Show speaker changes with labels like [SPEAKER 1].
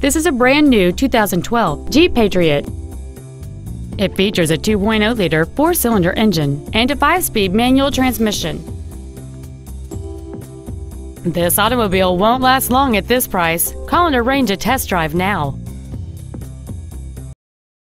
[SPEAKER 1] This is a brand new 2012 Jeep Patriot. It features a 2.0-liter four-cylinder engine and a five-speed manual transmission. This automobile won't last long at this price. Call and arrange a test drive now.